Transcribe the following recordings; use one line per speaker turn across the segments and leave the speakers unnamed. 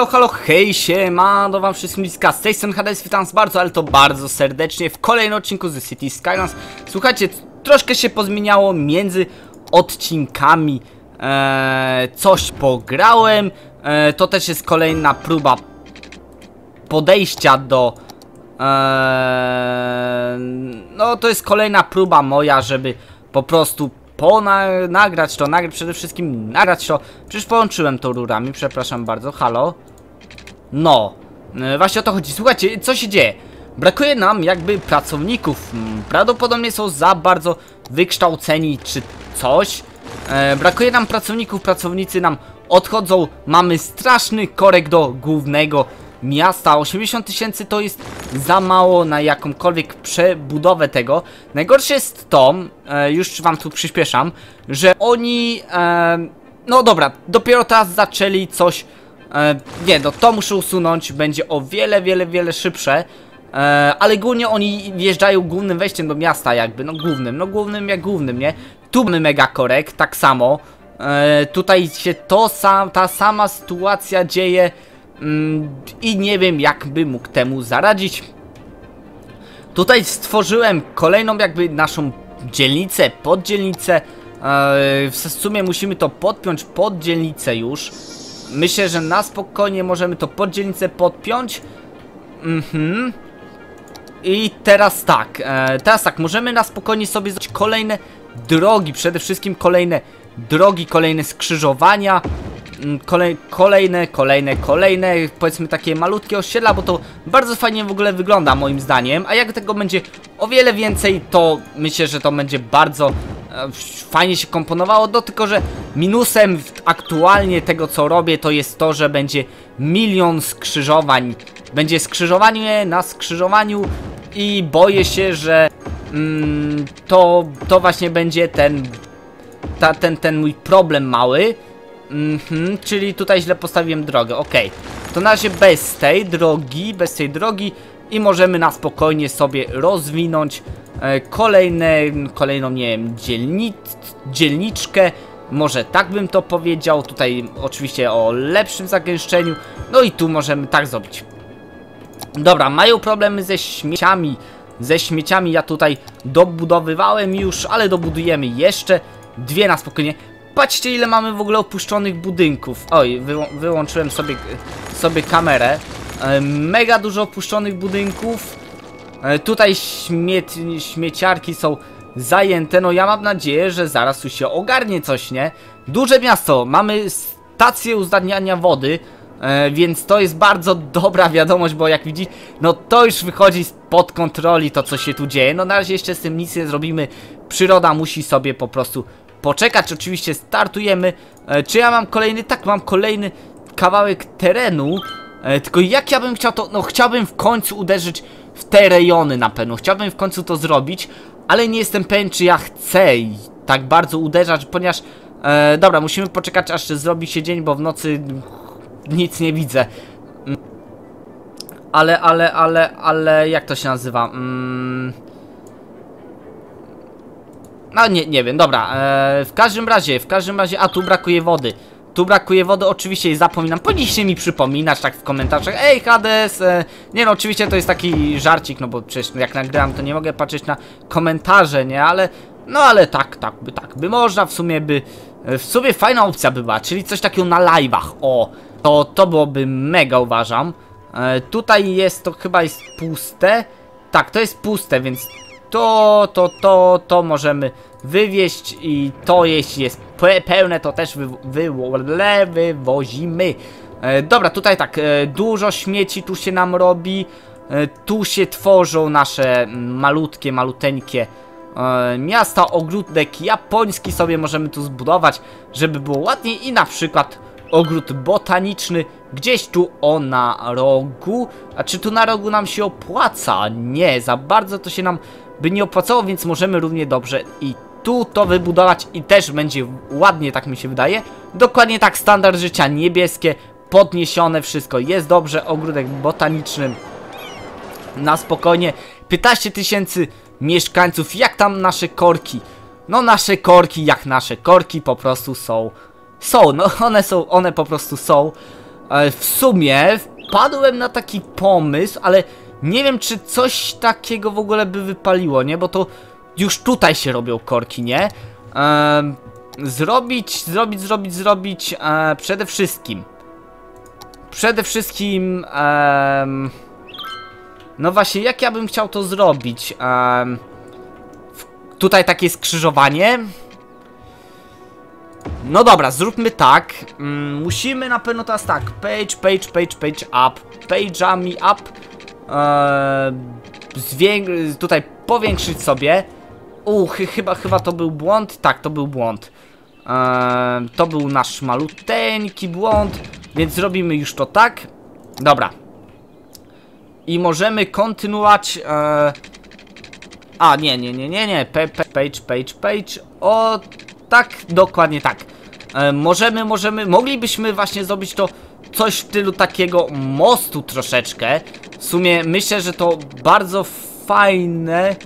halo, halo, hej, siemano wam wszystkim bliska, z tej strony Hades, witam was bardzo, ale to bardzo serdecznie w kolejnym odcinku z City Skylines. Słuchajcie, troszkę się pozmieniało między odcinkami, eee, coś pograłem, eee, to też jest kolejna próba podejścia do... Eee, no to jest kolejna próba moja, żeby po prostu pona nagrać to, nagrać przede wszystkim nagrać to. Przecież połączyłem to rurami, przepraszam bardzo, halo. No, e, właśnie o to chodzi. Słuchajcie, co się dzieje? Brakuje nam jakby pracowników. Mm, Prawdopodobnie są za bardzo wykształceni czy coś. E, brakuje nam pracowników, pracownicy nam odchodzą. Mamy straszny korek do głównego miasta. 80 tysięcy to jest za mało na jakąkolwiek przebudowę tego. Najgorsze jest to, e, już wam tu przyspieszam, że oni, no dobra, dopiero teraz zaczęli coś, e, nie no to muszę usunąć, będzie o wiele, wiele, wiele szybsze. E, ale głównie oni wjeżdżają głównym wejściem do miasta jakby, no głównym, no głównym jak głównym, nie? Tu mamy mega korek, tak samo. E, tutaj się to sam, ta sama sytuacja dzieje mm, i nie wiem jak by mógł temu zaradzić. Tutaj stworzyłem kolejną jakby naszą dzielnicę, poddzielnicę. E, w sumie musimy to podpiąć pod dzielnicę już. Myślę, że na spokojnie możemy to pod dzielnicę podpiąć. Mhm. I teraz tak, e, teraz tak, możemy na spokojnie sobie zrobić kolejne drogi, przede wszystkim kolejne drogi, kolejne skrzyżowania, mm, kolej, kolejne, kolejne, kolejne, powiedzmy takie malutkie osiedla, bo to bardzo fajnie w ogóle wygląda moim zdaniem, a jak tego będzie o wiele więcej, to myślę, że to będzie bardzo fajnie się komponowało, do tylko, że minusem aktualnie tego co robię, to jest to, że będzie milion skrzyżowań, będzie skrzyżowanie na skrzyżowaniu i boję się, że mm, to, to właśnie będzie ten, ta, ten, ten mój problem mały. Mhm, czyli tutaj źle postawiłem drogę, okej. To na razie bez tej drogi, bez tej drogi i możemy na spokojnie sobie rozwinąć e, kolejne, kolejną, nie wiem, dzielnic, dzielniczkę. Może tak bym to powiedział, tutaj oczywiście o lepszym zagęszczeniu. No i tu możemy tak zrobić. Dobra, mają problemy ze śmieciami. Ze śmieciami ja tutaj dobudowywałem już, ale dobudujemy jeszcze dwie na spokojnie. Patrzcie ile mamy w ogóle opuszczonych budynków. Oj, wyłą wyłączyłem sobie, sobie kamerę. E, mega dużo opuszczonych budynków. E, tutaj śmieciarki są zajęte. No ja mam nadzieję, że zaraz tu się ogarnie coś, nie? Duże miasto, mamy stację uzdatniania wody. E, więc to jest bardzo dobra wiadomość, bo jak widzisz, no to już wychodzi spod kontroli to, co się tu dzieje. No na razie jeszcze z tym nic nie zrobimy. Przyroda musi sobie po prostu poczekać. Oczywiście startujemy. E, czy ja mam kolejny? Tak, mam kolejny kawałek terenu. Tylko jak ja bym chciał to... No chciałbym w końcu uderzyć w te rejony na pewno. Chciałbym w końcu to zrobić, ale nie jestem pewien, czy ja chcę i tak bardzo uderzać, ponieważ... E, dobra, musimy poczekać, aż zrobi się dzień, bo w nocy nic nie widzę. Mm. Ale, ale, ale, ale, jak to się nazywa? Mm. No nie, nie wiem, dobra. E, w każdym razie, w każdym razie, a tu brakuje wody. Tu brakuje wody, oczywiście i zapominam. Powinniście mi przypominać tak w komentarzach. Ej, Hades! E, nie no, oczywiście to jest taki żarcik, no bo przecież jak nagrałem, to nie mogę patrzeć na komentarze, nie? Ale, no ale tak, tak by, tak by można, w sumie by... e, W sumie fajna opcja by była, czyli coś takiego na live'ach, o! To, to byłoby mega, uważam. E, tutaj jest, to chyba jest puste. Tak, to jest puste, więc to, to, to, to możemy wywieźć i to jeśli jest pe pełne, to też wy, wy, wywozimy. E, dobra, tutaj tak, e, dużo śmieci tu się nam robi. E, tu się tworzą nasze malutkie, maluteńkie e, miasta, ogródek japoński sobie możemy tu zbudować, żeby było ładniej i na przykład ogród botaniczny gdzieś tu o na rogu. A czy tu na rogu nam się opłaca? Nie, za bardzo to się nam by nie opłacało, więc możemy równie dobrze i tu to wybudować i też będzie ładnie, tak mi się wydaje. Dokładnie tak, standard życia niebieskie, podniesione, wszystko jest dobrze, ogródek botaniczny na spokojnie. 15 tysięcy mieszkańców, jak tam nasze korki? No nasze korki, jak nasze korki po prostu są. Są, no one są, one po prostu są. E, w sumie wpadłem na taki pomysł, ale nie wiem czy coś takiego w ogóle by wypaliło, nie? Bo to już tutaj się robią korki, nie? Zrobić, zrobić, zrobić, zrobić e, przede wszystkim. Przede wszystkim... no właśnie, jak ja bym chciał to zrobić? Tutaj takie skrzyżowanie. No dobra, zróbmy tak. Mm, musimy na pewno teraz tak. Page, page, page, page up. Page'ami up. Eee, tutaj powiększyć sobie. U, chy- chyba, chyba to był błąd. Tak, to był błąd. Eee, to był nasz maluteńki błąd. Więc zrobimy już to tak. Dobra. I możemy kontynuować. E... A, nie, nie, nie, nie, nie. Pe, pe, page, page, page. O, tak, dokładnie tak. Możemy, możemy, moglibyśmy właśnie zrobić to coś w stylu takiego mostu troszeczkę. W sumie myślę, że to bardzo fajne,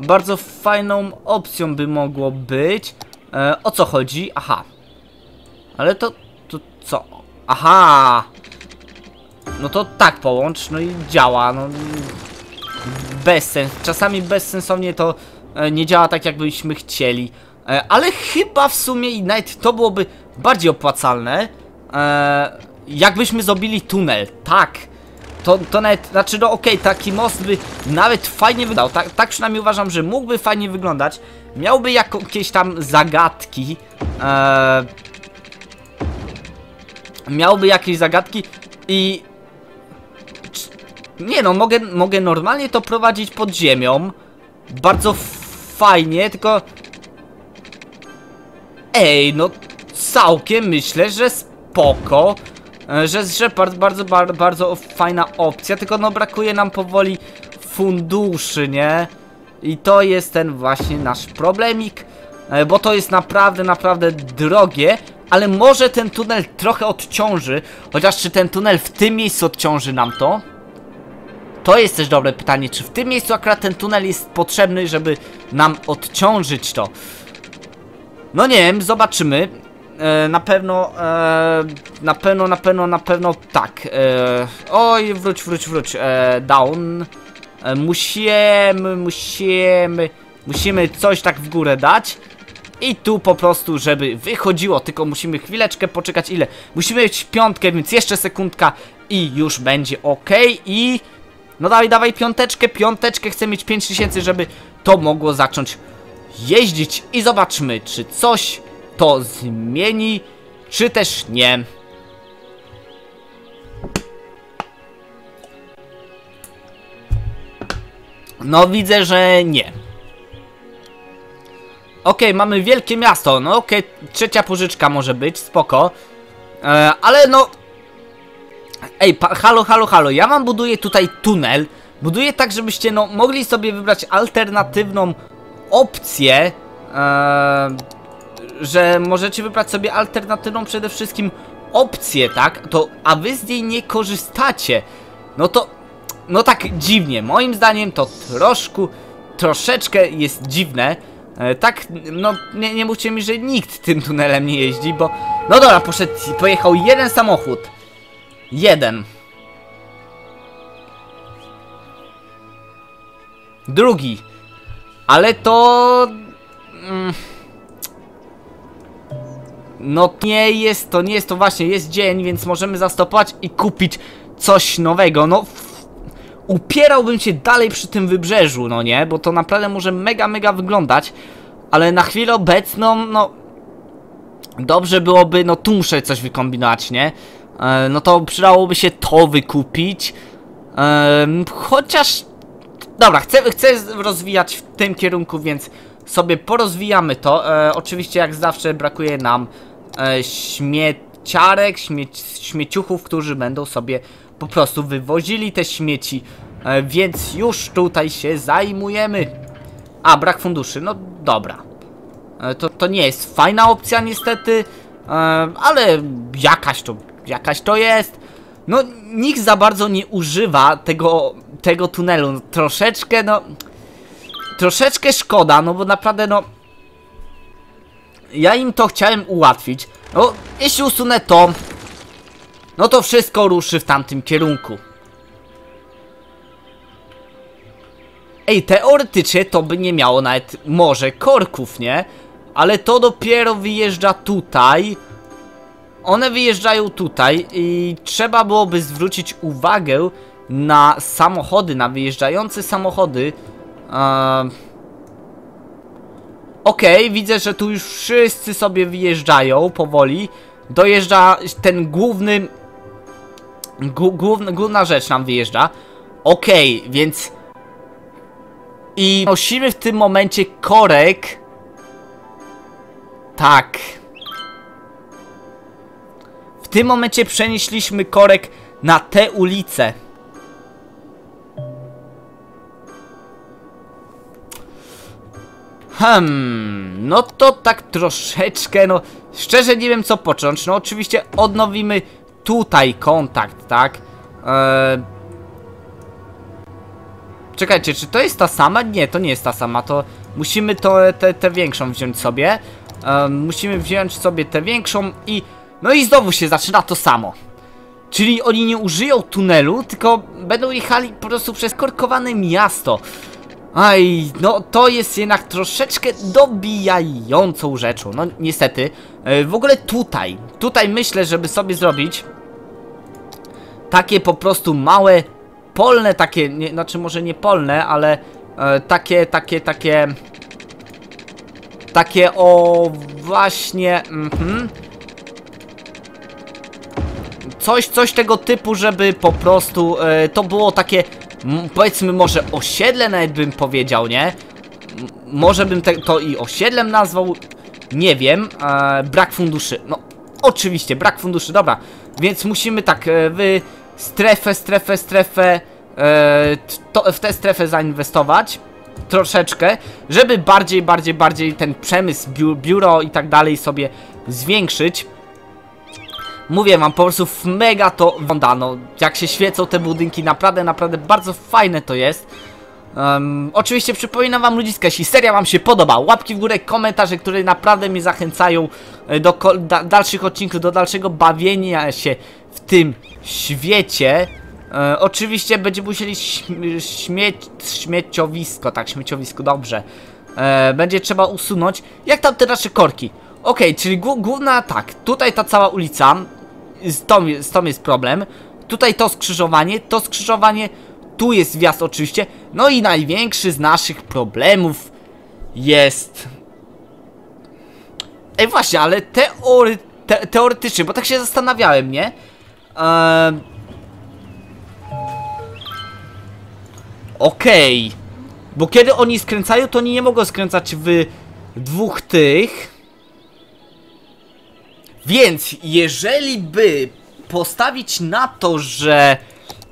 bardzo fajną opcją by mogło być. E, o co chodzi? Aha. Ale to, to co? Aha. No to tak połącz, no i działa, no bez sens. Czasami bezsensownie to e, nie działa tak, jakbyśmy chcieli. E, ale chyba w sumie i nawet to byłoby bardziej opłacalne. E, jakbyśmy zrobili tunel, tak. To, to nawet, znaczy no okej, taki most by nawet fajnie wyglądał. Tak, tak przynajmniej uważam, że mógłby fajnie wyglądać. Miałby jakieś tam zagadki. E, miałby jakieś zagadki i nie no, mogę, mogę normalnie to prowadzić pod ziemią. Bardzo fajnie, tylko... Ej, no całkiem myślę, że spoko. E, Że, że bardzo, bardzo, bardzo, bardzo fajna opcja, tylko no brakuje nam powoli funduszy, nie? I to jest ten właśnie nasz problemik, e, bo to jest naprawdę, naprawdę drogie, ale może ten tunel trochę odciąży, chociaż czy ten tunel w tym miejscu odciąży nam to? To jest też dobre pytanie, czy w tym miejscu akurat ten tunel jest potrzebny, żeby nam odciążyć to? No nie wiem, zobaczymy. E, na pewno, e, na pewno, na pewno, na pewno tak. E, oj, wróć, wróć, wróć. Down. Musimy, musimy, musimy coś tak w górę dać. I tu po prostu, żeby wychodziło, tylko musimy chwileczkę poczekać ile? Musimy mieć piątkę, więc jeszcze sekundka i już będzie ok. I no dawaj, dawaj piąteczkę, piąteczkę, chcę mieć 5000, żeby to mogło zacząć jeździć i zobaczmy, czy coś to zmieni, czy też nie. No widzę, że nie. Okej, mamy wielkie miasto, no okej, trzecia pożyczka może być, spoko. E, ale no, Ej, pa, halo, halo, halo, ja wam buduję tutaj tunel. Buduję tak, żebyście no mogli sobie wybrać alternatywną opcję. Eee, że możecie wybrać sobie alternatywną przede wszystkim opcję, tak? To, a wy z niej nie korzystacie. No to, no tak dziwnie. Moim zdaniem to troszkę, troszeczkę jest dziwne. E, tak, no nie, nie mówcie mi, że nikt tym tunelem nie jeździ, bo... No dobra, poszedł, pojechał jeden samochód. Jeden. Drugi. Ale to... Mm, no nie jest to, nie jest to właśnie, jest dzień, więc możemy zastopować i kupić coś nowego. No, upierałbym się dalej przy tym wybrzeżu, no nie? Bo to naprawdę może mega, mega wyglądać. Ale na chwilę obecną, no... Dobrze byłoby, no tu muszę coś wykombinować, nie? E, no to przydałoby się to wykupić. Em, chociaż... Dobra, chcę, chcę rozwijać w tym kierunku, więc sobie porozwijamy to. E, oczywiście jak zawsze brakuje nam e, śmieciarek, śmieć, śmieciuchów, którzy będą sobie po prostu wywozili te śmieci. E, więc już tutaj się zajmujemy. A, brak funduszy, no dobra. E, To, to nie jest fajna opcja niestety, ale jakaś to, jakaś to jest. No, nikt za bardzo nie używa tego, tego tunelu. No, Troszeczkę, no... Troszeczkę szkoda, no bo naprawdę, no... Ja im to chciałem ułatwić. No, jeśli usunę to... no to wszystko ruszy w tamtym kierunku. Ej, teoretycznie to by nie miało nawet może korków, nie? Ale to dopiero wyjeżdża tutaj. One wyjeżdżają tutaj i trzeba byłoby zwrócić uwagę na samochody, na wyjeżdżające samochody. Eee... Okej, widzę, że tu już wszyscy sobie wyjeżdżają powoli. Dojeżdża ten główny... Gó główna, główna rzecz nam wyjeżdża. Okej, więc... I nosimy w tym momencie korek. Tak. W tym momencie przenieśliśmy korek na tę ulicę. Hmm, no to tak troszeczkę, no szczerze nie wiem co począć. No oczywiście odnowimy tutaj kontakt, tak? Eee... Czekajcie, czy to jest ta sama? Nie, to nie jest ta sama, to musimy to, te, tę większą wziąć sobie. Eee, musimy wziąć sobie tę większą i... No i znowu się zaczyna to samo. Czyli oni nie użyją tunelu, tylko będą jechali po prostu przez korkowane miasto. Aj, no to jest jednak troszeczkę dobijającą rzeczą, no niestety. E, w ogóle tutaj, tutaj myślę, żeby sobie zrobić takie po prostu małe, polne takie, nie, znaczy może nie polne, ale e, takie, takie, takie, takie o właśnie, mhm. Coś, coś tego typu, żeby po prostu e, to było takie powiedzmy może osiedle nawet bym powiedział, nie? Może bym to i osiedlem nazwał, nie wiem, e, brak funduszy, no oczywiście, brak funduszy, dobra, więc musimy tak, e, wy strefę, strefę, strefę, e, to, w tę strefę zainwestować, troszeczkę, żeby bardziej, bardziej, bardziej ten przemysł, biu, biuro i tak dalej sobie zwiększyć. Mówię wam, po prostu mega to wygląda, no, jak się świecą te budynki, naprawdę, naprawdę bardzo fajne to jest. Um, oczywiście przypominam wam ludziska, jeśli seria wam się podoba, łapki w górę, komentarze, które naprawdę mnie zachęcają e, do da dalszych odcinków, do dalszego bawienia się w tym świecie. E, oczywiście będziemy musieli śmieć, śmieciowisko, tak, śmieciowisko, dobrze. E, będzie trzeba usunąć. Jak tam te nasze korki? Okej, okay, czyli główna, tak, tutaj ta cała ulica, z tą, z tą jest problem. Tutaj to skrzyżowanie, to skrzyżowanie, tu jest wjazd oczywiście. No i największy z naszych problemów jest... Ej właśnie, ale teory, te, teoretycznie, bo tak się zastanawiałem, nie? Eee... Okej. Okay. Bo kiedy oni skręcają, to oni nie mogą skręcać w dwóch tych. Więc jeżeli by postawić na to, że...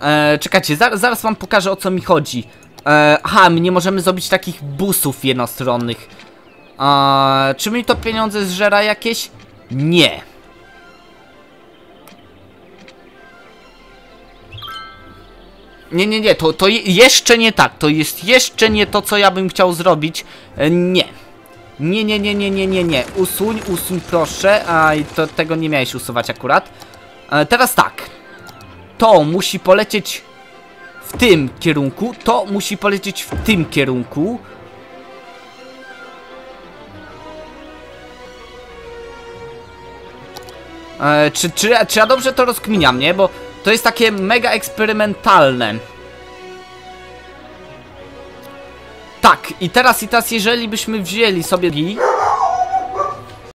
E, czekajcie, zaraz, zaraz wam pokażę o co mi chodzi. E, aha, my nie możemy zrobić takich busów jednostronnych. E, czy mi to pieniądze zżera jakieś? Nie. Nie, nie, nie, to, to jeszcze nie tak. To jest jeszcze nie to, co ja bym chciał zrobić. E, nie. Nie, nie, nie, nie, nie, nie, nie. Usuń, usuń proszę. A i to tego nie miałeś usuwać akurat. E, teraz tak. To musi polecieć w tym kierunku. To musi polecieć w tym kierunku. E, czy, czy, czy ja dobrze to rozkminiam, nie? Bo to jest takie mega eksperymentalne. Tak, i teraz i teraz jeżeli byśmy wzięli sobie